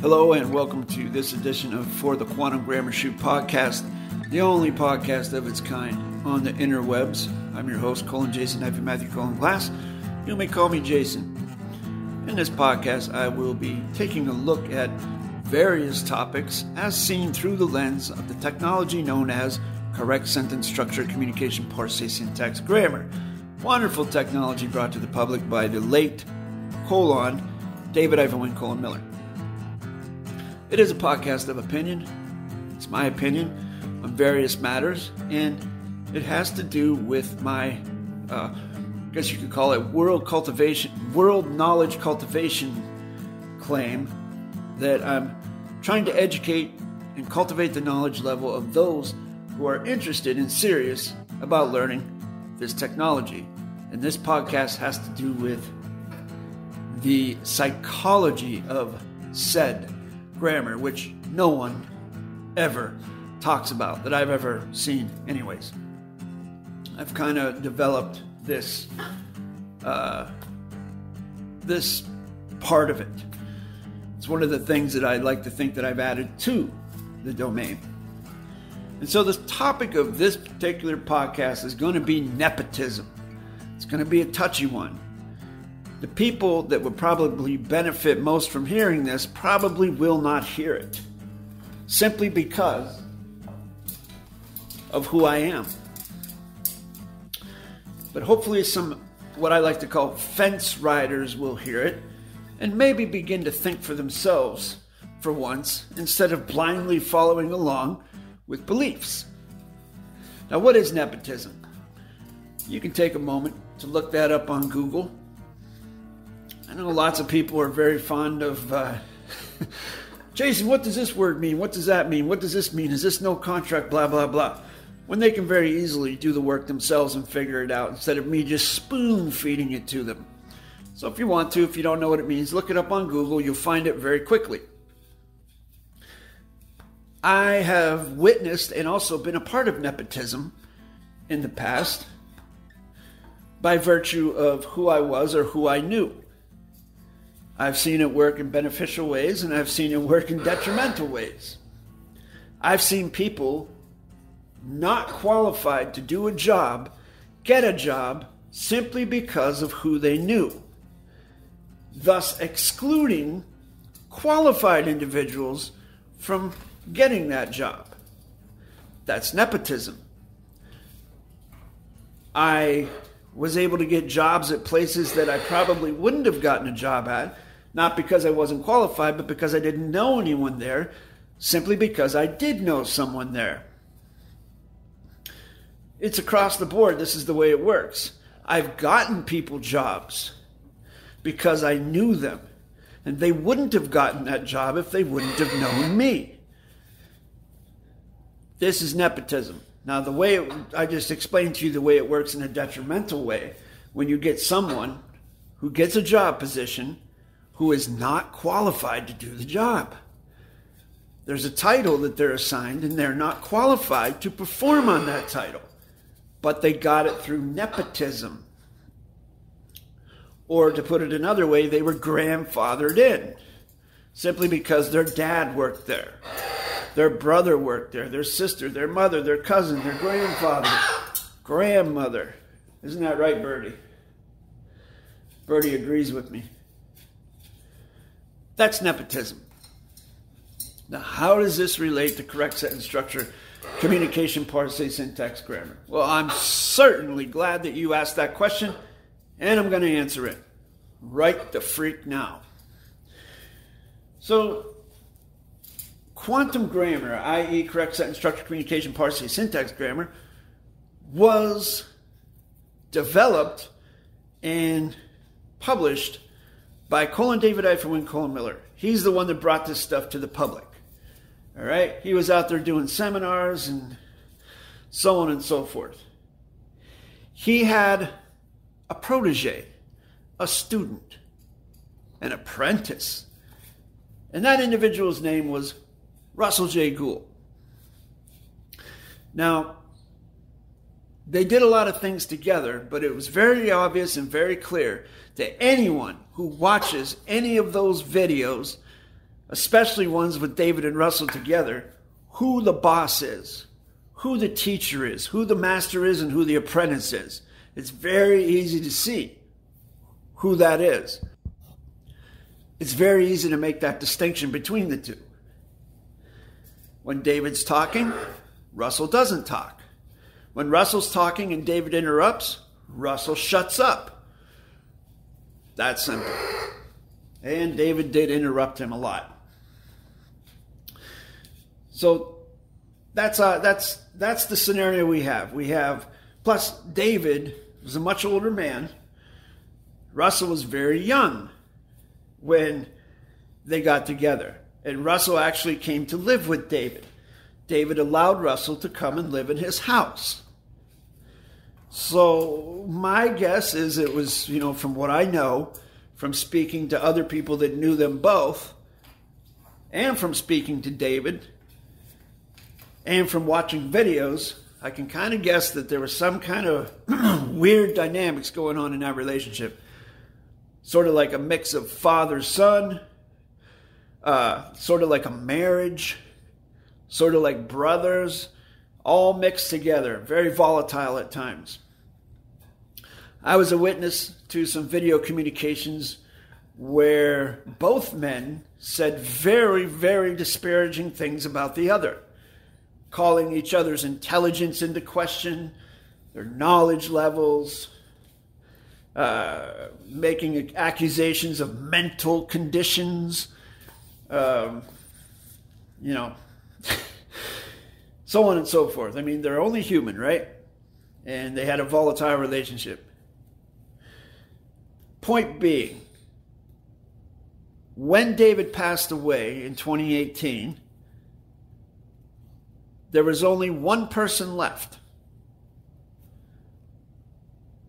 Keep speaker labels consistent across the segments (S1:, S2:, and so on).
S1: Hello, and welcome to this edition of For the Quantum Grammar Shoot podcast, the only podcast of its kind on the interwebs. I'm your host, colon Jason Hyphen Matthew colon Glass. You may call me Jason. In this podcast, I will be taking a look at various topics as seen through the lens of the technology known as correct sentence structure, communication, parsing, syntax, grammar. Wonderful technology brought to the public by the late colon David Ivan colon Miller. It is a podcast of opinion. It's my opinion on various matters, and it has to do with my, uh, I guess you could call it world cultivation, world knowledge cultivation claim that I'm trying to educate and cultivate the knowledge level of those who are interested and serious about learning this technology. And this podcast has to do with the psychology of said grammar, which no one ever talks about that I've ever seen, anyways. I've kind of developed this uh, this part of it. It's one of the things that I like to think that I've added to the domain. And so, the topic of this particular podcast is going to be nepotism. It's going to be a touchy one. The people that would probably benefit most from hearing this probably will not hear it, simply because of who I am. But hopefully, some what I like to call fence riders will hear it and maybe begin to think for themselves for once instead of blindly following along with beliefs. Now, what is nepotism? You can take a moment to look that up on Google. I know lots of people are very fond of. Uh, Jason, what does this word mean? What does that mean? What does this mean? Is this no contract? Blah, blah, blah. When they can very easily do the work themselves and figure it out instead of me just spoon feeding it to them. So if you want to, if you don't know what it means, look it up on Google. You'll find it very quickly. I have witnessed and also been a part of nepotism in the past by virtue of who I was or who I knew. I've seen it work in beneficial ways and I've seen it work in detrimental ways. I've seen people not qualified to do a job get a job simply because of who they knew, thus excluding qualified individuals from getting that job. That's nepotism. I was able to get jobs at places that I probably wouldn't have gotten a job at, not because I wasn't qualified, but because I didn't know anyone there, simply because I did know someone there. It's across the board. This is the way it works. I've gotten people jobs because I knew them, and they wouldn't have gotten that job if they wouldn't have known me. This is nepotism. Now, the way it, I just explained to you the way it works in a detrimental way, when you get someone who gets a job position who is not qualified to do the job. There's a title that they're assigned, and they're not qualified to perform on that title, but they got it through nepotism. Or to put it another way, they were grandfathered in simply because their dad worked there. Their brother worked there, their sister, their mother, their cousin, their grandfather, grandmother. Isn't that right, Birdie? Birdie agrees with me. That's nepotism. Now, how does this relate to correct sentence structure, communication, parsing, syntax, grammar? Well, I'm certainly glad that you asked that question, and I'm going to answer it right the freak now. So, quantum grammar, i.e., correct sentence structure, communication, parsing, syntax grammar, was developed and published by colon David Eiffelwin colon Miller. He's the one that brought this stuff to the public. All right? He was out there doing seminars and so on and so forth. He had a protege, a student, an apprentice. And that individual's name was Russell J. Gould. Now, they did a lot of things together, but it was very obvious and very clear to anyone who watches any of those videos especially ones with David and Russell together, who the boss is, who the teacher is, who the master is, and who the apprentice is. It's very easy to see who that is. It's very easy to make that distinction between the two. When David's talking, Russell doesn't talk. When Russell's talking and David interrupts, Russell shuts up. That's simple. And David did interrupt him a lot. So that's uh, that's that's the scenario we have. We have plus David was a much older man. Russell was very young when they got together. And Russell actually came to live with David. David allowed Russell to come and live in his house. So my guess is it was, you know, from what I know, from speaking to other people that knew them both, and from speaking to David, and from watching videos, I can kind of guess that there was some kind of weird dynamics going on in that relationship. Sort of like a mix of father son, uh, sort of like a marriage, sort of like brothers, all mixed together, very volatile at times. I was a witness to some video communications where both men said very, very disparaging things about the other, calling each other's intelligence into question, their knowledge levels, uh, making accusations of mental conditions um, you know, so on and so forth. I mean, they're only human, right? And they had a volatile relationship. Point being, when David passed away in 2018, there was only one person left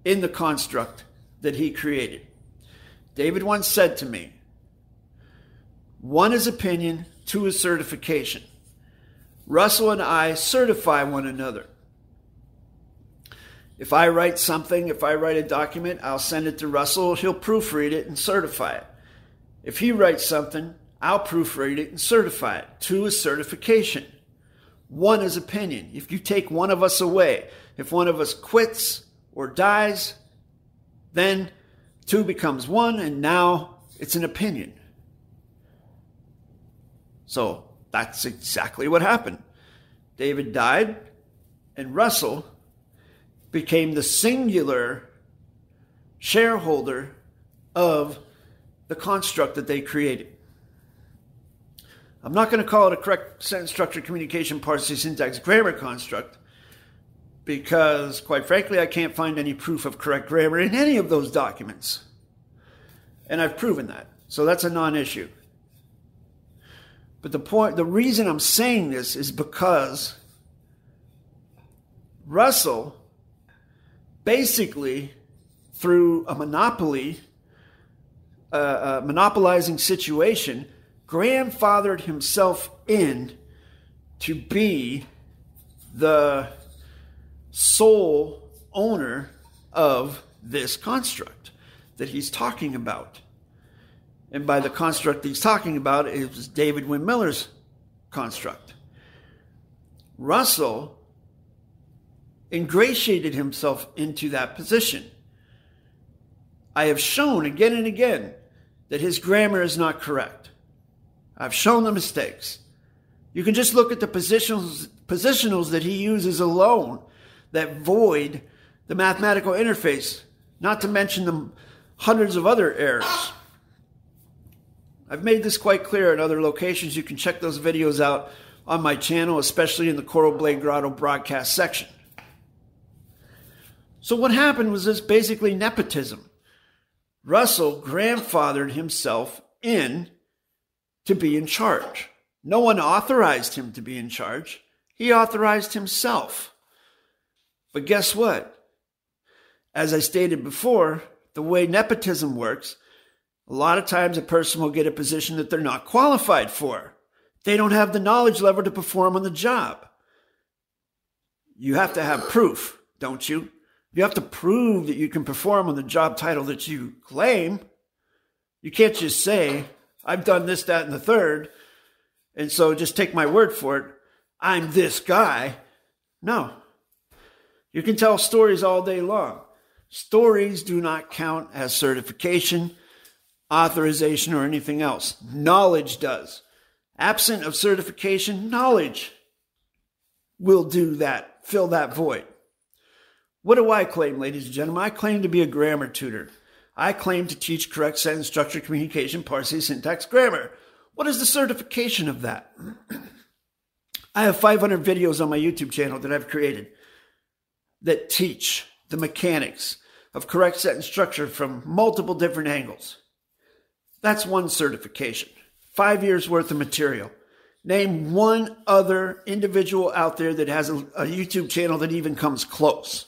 S1: in the construct that he created. David once said to me, one is opinion, two is certification. Russell and I certify one another. If I write something, if I write a document, I'll send it to Russell. He'll proofread it and certify it. If he writes something, I'll proofread it and certify it. Two is certification. One is opinion. If you take one of us away, if one of us quits or dies, then two becomes one, and now it's an opinion. So that's exactly what happened. David died, and Russell became the singular shareholder of the construct that they created. I'm not going to call it a correct sentence structure, communication, parsing, syntax, grammar construct because, quite frankly, I can't find any proof of correct grammar in any of those documents. And I've proven that. So that's a non issue. But the point, the reason I'm saying this is because Russell basically, through a monopoly, uh, a monopolizing situation, grandfathered himself in to be the sole owner of this construct that he's talking about. And by the construct he's talking about, it was David Wynn Miller's construct. Russell ingratiated himself into that position. I have shown again and again that his grammar is not correct. I've shown the mistakes. You can just look at the positionals, positionals that he uses alone that void the mathematical interface, not to mention the hundreds of other errors. I've made this quite clear in other locations. You can check those videos out on my channel, especially in the Coral Blade Grotto broadcast section. So, what happened was this basically nepotism. Russell grandfathered himself in to be in charge. No one authorized him to be in charge, he authorized himself. But guess what? As I stated before, the way nepotism works a lot of times a person will get a position that they're not qualified for. They don't have the knowledge level to perform on the job. You have to have proof, don't you? You have to prove that you can perform on the job title that you claim. You can't just say, I've done this, that, and the third. And so just take my word for it. I'm this guy. No. You can tell stories all day long. Stories do not count as certification, authorization, or anything else. Knowledge does. Absent of certification, knowledge will do that, fill that void. What do I claim, ladies and gentlemen? I claim to be a grammar tutor. I claim to teach correct sentence structure, communication, parsing, syntax, grammar. What is the certification of that? I have 500 videos on my YouTube channel that I've created that teach the mechanics of correct sentence structure from multiple different angles. That's one certification. Five years worth of material. Name one other individual out there that has a, a YouTube channel that even comes close.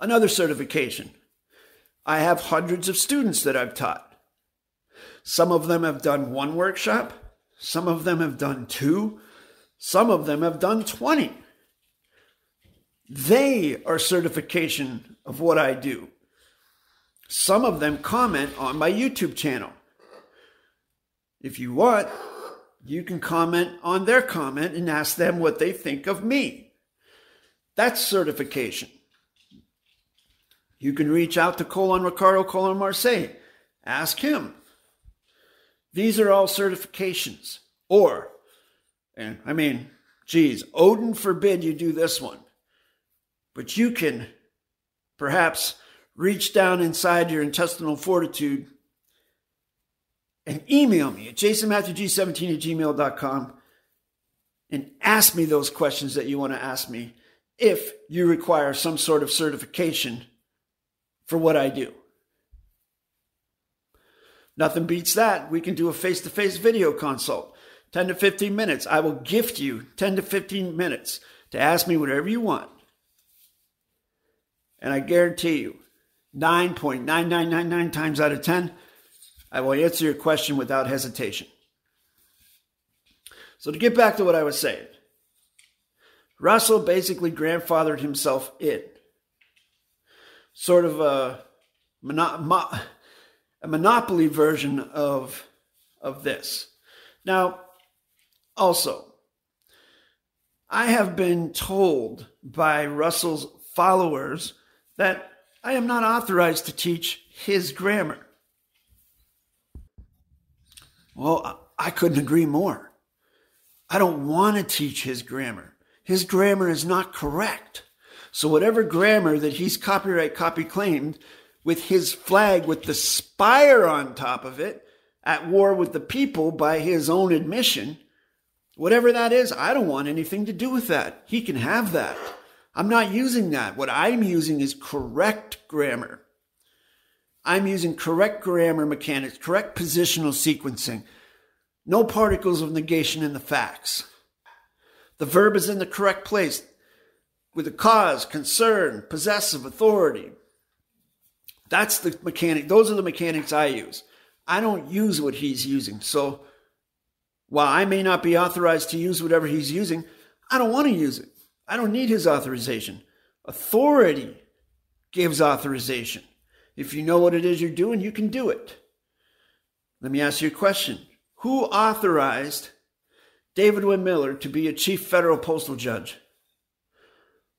S1: Another certification. I have hundreds of students that I've taught. Some of them have done one workshop, some of them have done two, some of them have done 20. They are certification of what I do. Some of them comment on my YouTube channel. If you want, you can comment on their comment and ask them what they think of me. That's certification. You can reach out to Colon Ricardo, Colon Marseille. Ask him. These are all certifications. Or, and I mean, geez, Odin forbid you do this one. But you can perhaps reach down inside your intestinal fortitude and email me at jasonmatthewg17 at gmail.com and ask me those questions that you want to ask me if you require some sort of certification for what I do. Nothing beats that. We can do a face to face video consult, 10 to 15 minutes. I will gift you 10 to 15 minutes to ask me whatever you want. And I guarantee you, 9.9999 times out of 10, I will answer your question without hesitation. So, to get back to what I was saying, Russell basically grandfathered himself in. Sort of a, mono- a monopoly version of, of this. Now, also, I have been told by Russell's followers that I am not authorized to teach his grammar. Well, I couldn't agree more. I don't want to teach his grammar. His grammar is not correct. So whatever grammar that he's copyright copy claimed with his flag with the spire on top of it, at war with the people by his own admission, whatever that is, I don't want anything to do with that. He can have that. I'm not using that. What I'm using is correct grammar. I'm using correct grammar mechanics, correct positional sequencing. No particles of negation in the facts. The verb is in the correct place with a cause, concern, possessive, authority. That's the mechanic. Those are the mechanics I use. I don't use what he's using. So while I may not be authorized to use whatever he's using, I don't want to use it. I don't need his authorization. Authority gives authorization. If you know what it is you're doing, you can do it. Let me ask you a question. Who authorized David Wynn Miller to be a chief federal postal judge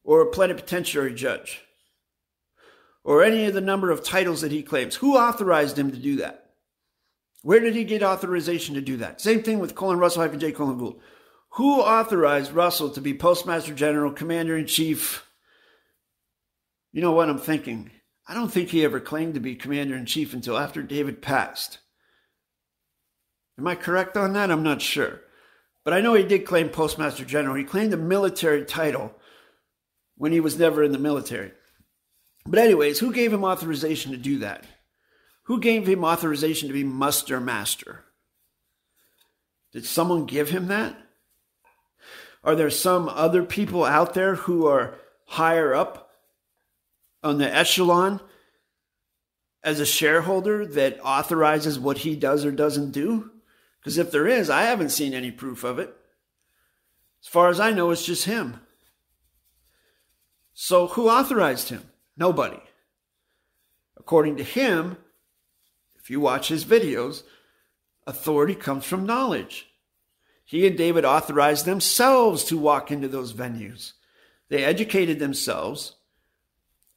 S1: or a plenipotentiary judge or any of the number of titles that he claims? Who authorized him to do that? Where did he get authorization to do that? Same thing with colon Russell J. colon Gould. Who authorized Russell to be Postmaster General, Commander in Chief? You know what I'm thinking? I don't think he ever claimed to be Commander in Chief until after David passed. Am I correct on that? I'm not sure. But I know he did claim Postmaster General. He claimed a military title when he was never in the military. But, anyways, who gave him authorization to do that? Who gave him authorization to be muster master? Did someone give him that? Are there some other people out there who are higher up on the echelon as a shareholder that authorizes what he does or doesn't do? Because if there is, I haven't seen any proof of it. As far as I know, it's just him. So who authorized him? Nobody. According to him, if you watch his videos, authority comes from knowledge. He and David authorized themselves to walk into those venues. They educated themselves,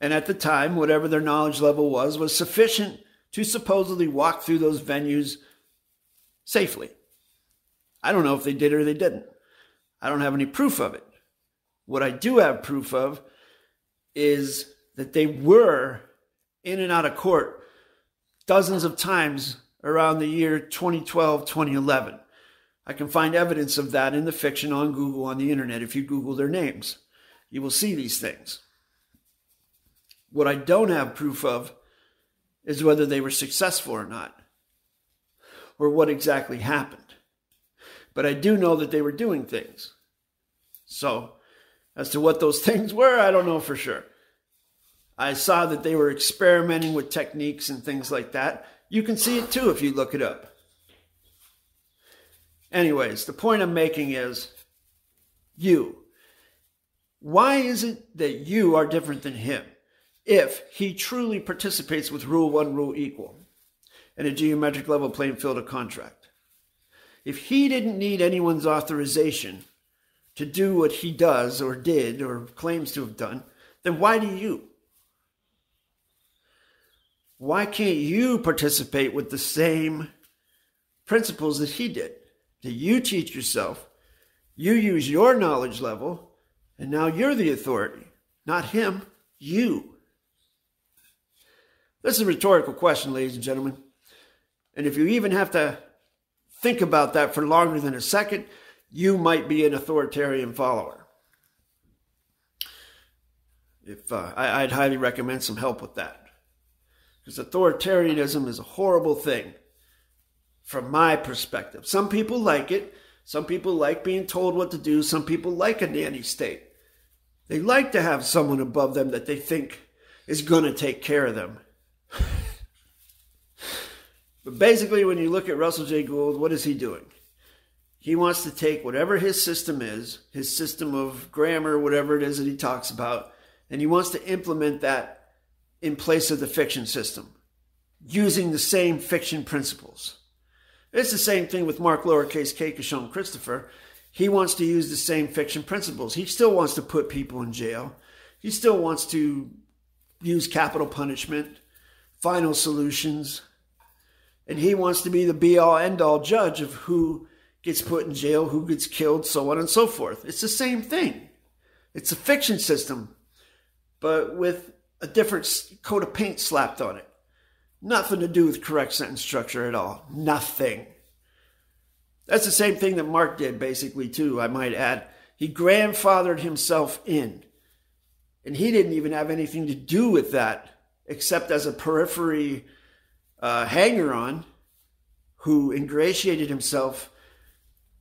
S1: and at the time, whatever their knowledge level was, was sufficient to supposedly walk through those venues safely. I don't know if they did or they didn't. I don't have any proof of it. What I do have proof of is that they were in and out of court dozens of times around the year 2012, 2011. I can find evidence of that in the fiction on Google on the internet. If you Google their names, you will see these things. What I don't have proof of is whether they were successful or not, or what exactly happened. But I do know that they were doing things. So, as to what those things were, I don't know for sure. I saw that they were experimenting with techniques and things like that. You can see it too if you look it up. Anyways, the point I'm making is you. Why is it that you are different than him if he truly participates with rule one, rule equal in a geometric level playing field of contract? If he didn't need anyone's authorization to do what he does or did or claims to have done, then why do you? Why can't you participate with the same principles that he did? That you teach yourself, you use your knowledge level, and now you're the authority, not him, you. This is a rhetorical question, ladies and gentlemen. And if you even have to think about that for longer than a second, you might be an authoritarian follower. If uh, I, I'd highly recommend some help with that. Because authoritarianism is a horrible thing from my perspective. Some people like it. Some people like being told what to do. Some people like a nanny state. They like to have someone above them that they think is going to take care of them. but basically, when you look at Russell J. Gould, what is he doing? He wants to take whatever his system is, his system of grammar, whatever it is that he talks about, and he wants to implement that in place of the fiction system, using the same fiction principles. It's the same thing with Mark lowercase k Kishon Christopher. He wants to use the same fiction principles. He still wants to put people in jail. He still wants to use capital punishment, final solutions, and he wants to be the be all end all judge of who gets put in jail, who gets killed, so on and so forth. It's the same thing. It's a fiction system, but with a different coat of paint slapped on it. Nothing to do with correct sentence structure at all. Nothing. That's the same thing that Mark did, basically, too, I might add. He grandfathered himself in. And he didn't even have anything to do with that, except as a periphery uh, hanger on who ingratiated himself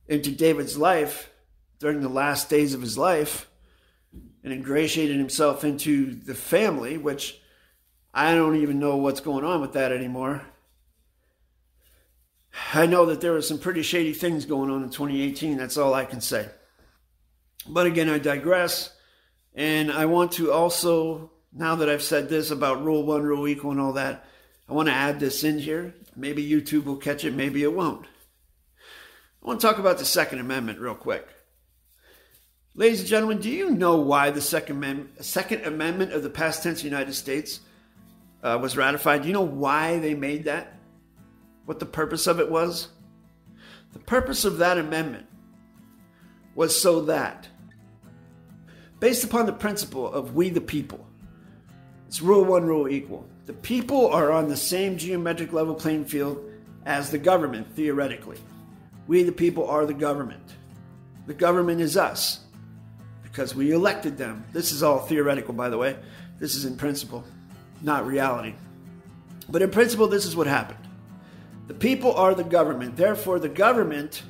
S1: into David's life during the last days of his life and ingratiated himself into the family, which I don't even know what's going on with that anymore. I know that there were some pretty shady things going on in 2018. That's all I can say. But again, I digress. And I want to also, now that I've said this about rule one, rule equal, and all that, I want to add this in here. Maybe YouTube will catch it, maybe it won't. I want to talk about the Second Amendment real quick. Ladies and gentlemen, do you know why the Second Amendment, Second Amendment of the past tense United States uh, was ratified? Do you know why they made that? What the purpose of it was? The purpose of that amendment was so that, based upon the principle of we the people, it's rule one, rule equal. The people are on the same geometric level playing field as the government, theoretically. We the people are the government. The government is us because we elected them. This is all theoretical, by the way. This is in principle, not reality. But in principle, this is what happened. The people are the government. Therefore, the government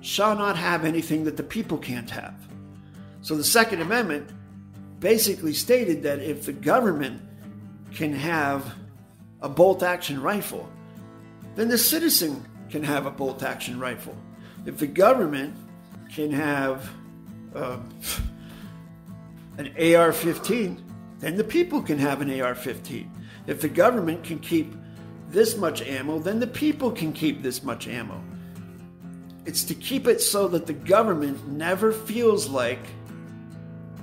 S1: shall not have anything that the people can't have. So the Second Amendment basically stated that if the government can have a bolt action rifle, then the citizen can have a bolt action rifle. If the government can have uh, an AR 15, then the people can have an AR 15. If the government can keep this much ammo, then the people can keep this much ammo. It's to keep it so that the government never feels like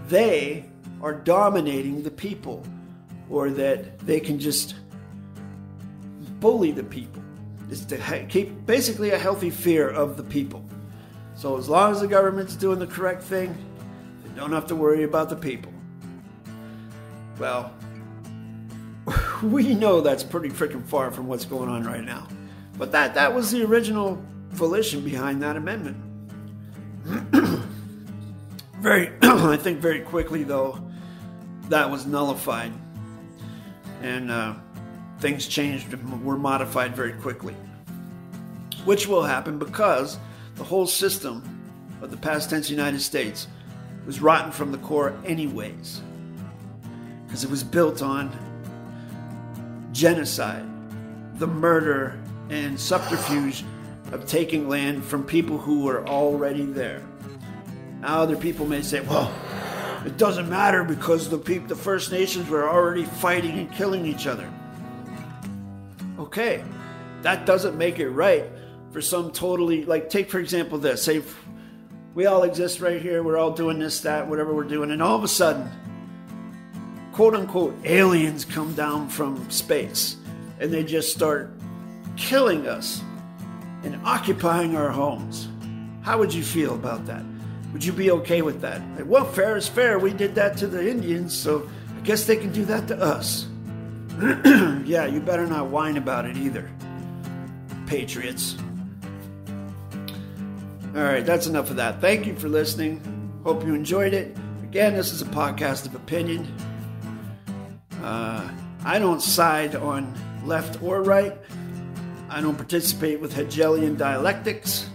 S1: they are dominating the people or that they can just bully the people. It's to keep basically a healthy fear of the people. So as long as the government's doing the correct thing, they don't have to worry about the people. Well, we know that's pretty freaking far from what's going on right now. But that that was the original volition behind that amendment. very I think very quickly though that was nullified and uh, things changed and were modified very quickly which will happen because the whole system of the past tense United States was rotten from the core anyways because it was built on genocide the murder and subterfuge of taking land from people who were already there now other people may say well it doesn't matter because the the First Nations were already fighting and killing each other. Okay, that doesn't make it right for some totally like take for example this say we all exist right here we're all doing this that whatever we're doing and all of a sudden quote unquote aliens come down from space and they just start killing us and occupying our homes how would you feel about that would you be okay with that? Like, well, fair is fair. We did that to the Indians, so I guess they can do that to us. yeah, you better not whine about it either, Patriots. All right, that's enough of that. Thank you for listening. Hope you enjoyed it. Again, this is a podcast of opinion. Uh, I don't side on left or right. I don't participate with Hegelian dialectics.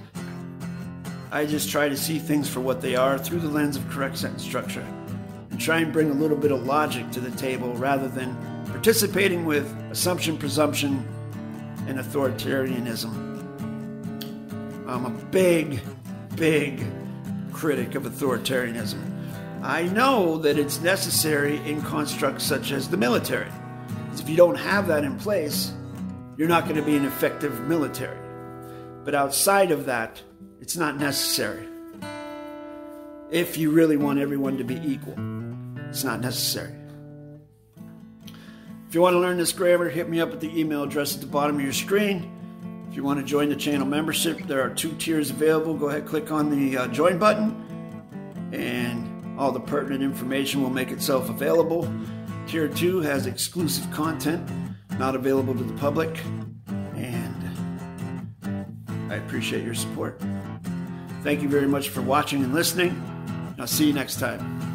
S1: I just try to see things for what they are through the lens of correct sentence structure and try and bring a little bit of logic to the table rather than participating with assumption, presumption, and authoritarianism. I'm a big, big critic of authoritarianism. I know that it's necessary in constructs such as the military. If you don't have that in place, you're not going to be an effective military. But outside of that, it's not necessary. If you really want everyone to be equal, it's not necessary. If you want to learn this grammar, hit me up at the email address at the bottom of your screen. If you want to join the channel membership, there are two tiers available. Go ahead, and click on the uh, join button, and all the pertinent information will make itself available. Tier 2 has exclusive content not available to the public, and I appreciate your support. Thank you very much for watching and listening. I'll see you next time.